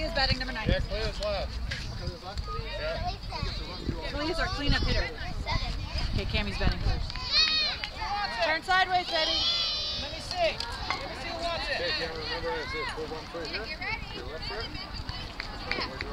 Clea's batting number nine. Yeah, Cleo's left. Clea's our cleanup hitter. Okay, Kami's batting first. Turn sideways, Eddie. Let me see. Let me see who wants Okay, it. can't remember. Is it pull one foot here? Your left foot? Where's your